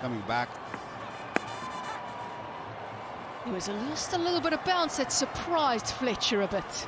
coming back. It was just a little bit of bounce that surprised Fletcher a bit.